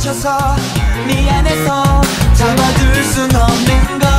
멈춰서 네 미안해서 잡아둘 순 없는 걸